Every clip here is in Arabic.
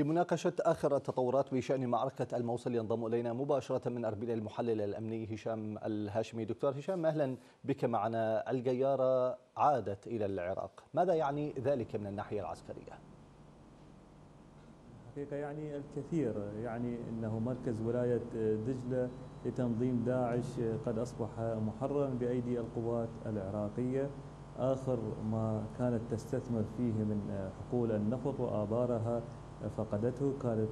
لمناقشة آخر التطورات بشأن معركة الموصل ينضم إلينا مباشرة من أربيل المحلل الأمني هشام الهاشمي. دكتور هشام أهلا بك معنا. الجيارة عادت إلى العراق. ماذا يعني ذلك من الناحية العسكرية؟ حقيقة يعني الكثير. يعني أنه مركز ولاية دجلة لتنظيم داعش قد أصبح محررا بأيدي القوات العراقية. آخر ما كانت تستثمر فيه من حقول النفط وآبارها فقدته كانت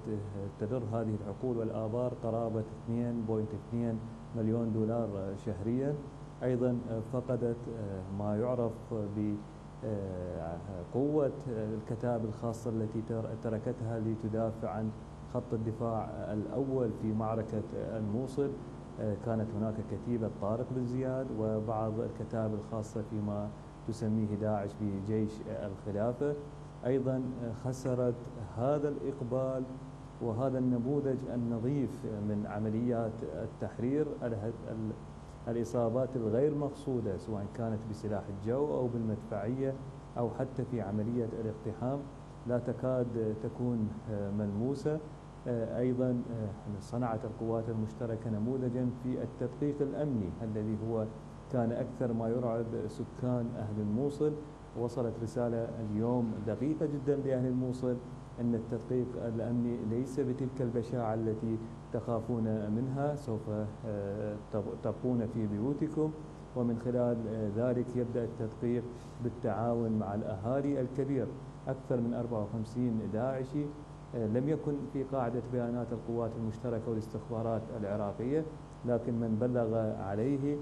تدر هذه الحقول والآبار قرابة 2.2 مليون دولار شهريا. أيضا فقدت ما يعرف ب قوة الكتائب الخاصة التي تركتها لتدافع عن خط الدفاع الأول في معركة الموصل. كانت هناك كتيبة طارق بن زياد وبعض الكتائب الخاصة فيما تسميه داعش بجيش الخلافة. أيضا خسرت هذا الإقبال وهذا النموذج النظيف من عمليات التحرير الإصابات الغير مقصودة سواء كانت بسلاح الجو أو بالمدفعية أو حتى في عملية الاقتحام. لا تكاد تكون ملموسة. أيضا صنعت القوات المشتركة نموذجا في التدقيق الأمني الذي هو كان أكثر ما يرعب سكان أهل الموصل. وصلت رسالة اليوم دقيقة جدا لأهل الموصل أن التدقيق الأمني ليس بتلك البشاعة التي تخافون منها سوف تبقون في بيوتكم. ومن خلال ذلك يبدأ التدقيق بالتعاون مع الأهالي الكبير. أكثر من 54 داعشي لم يكن في قاعدة بيانات القوات المشتركة والاستخبارات العراقية لكن من بلغ عليه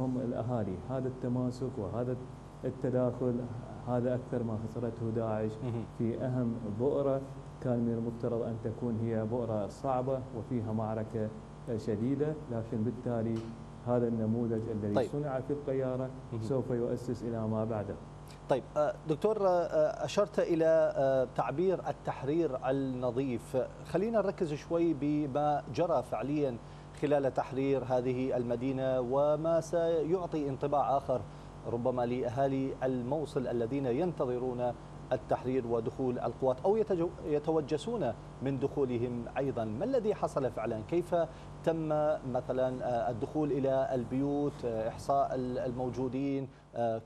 هم الأهالي. هذا التماسك وهذا التداخل هذا أكثر ما خسرته داعش. في أهم بؤرة كان من المفترض أن تكون هي بؤرة صعبة وفيها معركة شديدة لكن بالتالي هذا النموذج الذي طيب. صنع في القيارة سوف يؤسس إلى ما بعده. طيب دكتور أشرت إلى تعبير التحرير النظيف. خلينا نركز شوي بما جرى فعليا خلال تحرير هذه المدينة وما سيعطي انطباع آخر ربما لأهالي الموصل الذين ينتظرون التحرير ودخول القوات أو يتوجسون من دخولهم أيضا. ما الذي حصل فعلا؟ كيف تم مثلا الدخول إلى البيوت إحصاء الموجودين؟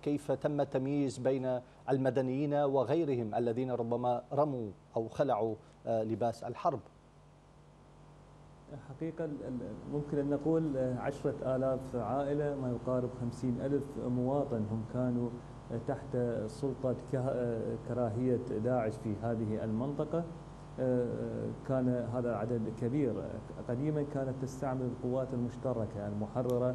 كيف تم التمييز بين المدنيين وغيرهم الذين ربما رموا أو خلعوا لباس الحرب؟ حقيقة ممكن أن نقول عشرة آلاف عائلة ما يقارب خمسين ألف مواطن هم كانوا تحت سلطة كراهية داعش في هذه المنطقة. كان هذا عدد كبير. قديما كانت تستعمل القوات المشتركة المحررة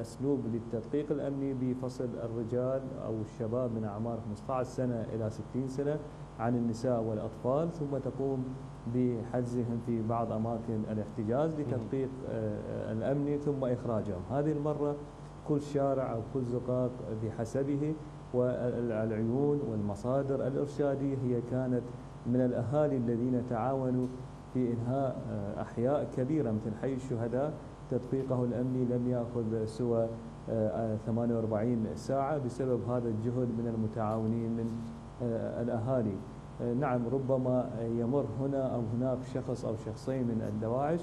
أسلوب للتدقيق الأمني بفصل الرجال أو الشباب من أعمار 15 سنة إلى 60 سنة عن النساء والأطفال ثم تقوم بحجزهم في بعض أماكن الاحتجاز لتدقيق الأمني ثم إخراجهم. هذه المرة كل شارع أو كل زقاق بحسبه والعيون والمصادر الإرشادية هي كانت من الأهالي الذين تعاونوا في إنهاء أحياء كبيرة مثل حي الشهداء تدقيقه الأمني لم يأخذ سوى 48 ساعة بسبب هذا الجهد من المتعاونين من الأهالي. نعم ربما يمر هنا أو هناك شخص أو شخصين من الدواعش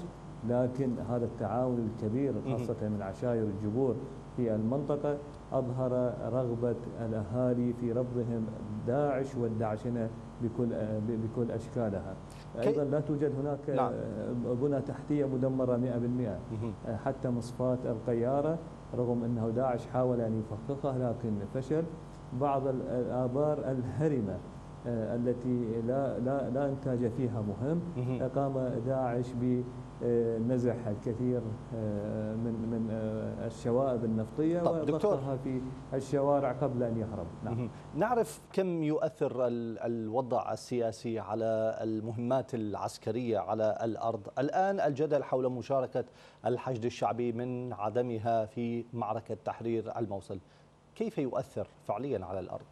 لكن هذا التعاون الكبير خاصة من عشائر الجبور في المنطقة أظهر رغبة الأهالي في رفضهم داعش والدعشنة بكل بكل أشكالها. أيضا لا توجد هناك نعم. بنى تحتية مدمرة 100% حتى مصفاة القيارة رغم أنه داعش حاول أن يفخخها لكن فشل. بعض الآبار الهرمة التي لا لا لا إنتاج فيها مهم. قام داعش بنزح الكثير من من الشوائب النفطية وضخها في الشوارع قبل أن يهرب. نعم. نعرف كم يؤثر الوضع السياسي على المهمات العسكرية على الأرض. الآن الجدل حول مشاركة الحشد الشعبي من عدمها في معركة تحرير الموصل كيف يؤثر فعليا على الأرض؟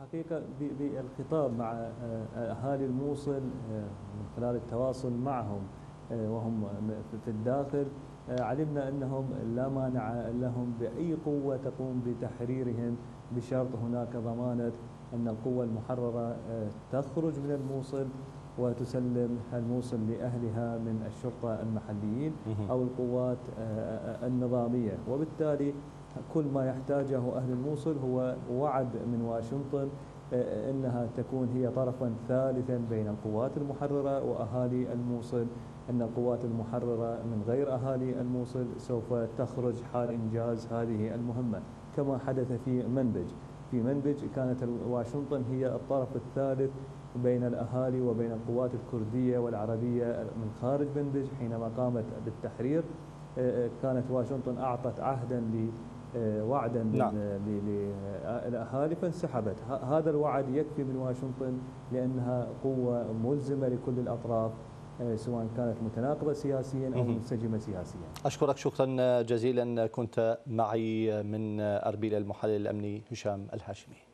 حقيقة بالخطاب مع أهالي الموصل من خلال التواصل معهم وهم في الداخل علمنا أنهم لا مانع لهم بأي قوة تقوم بتحريرهم بشرط هناك ضمانة أن القوة المحررة تخرج من الموصل وتسلم الموصل لأهلها من الشرطة المحليين أو القوات النظامية. وبالتالي كل ما يحتاجه أهل الموصل هو وعد من واشنطن إنها تكون هي طرفا ثالثا بين القوات المحررة وأهالي الموصل. إن القوات المحررة من غير أهالي الموصل سوف تخرج حال إنجاز هذه المهمة. كما حدث في منبج. في منبج كانت واشنطن هي الطرف الثالث بين الأهالي وبين القوات الكردية والعربية من خارج منبج. حينما قامت بالتحرير كانت واشنطن أعطت عهدا آه، وعدا نعم. للاهالي فانسحبت هذا الوعد يكفي من واشنطن لأنها قوة ملزمة لكل الأطراف آه، سواء كانت متناقضة سياسيا أو منسجمة سياسيا. أشكرك شكرا جزيلا كنت معي من أربيل المحلل الأمني هشام الهاشمي.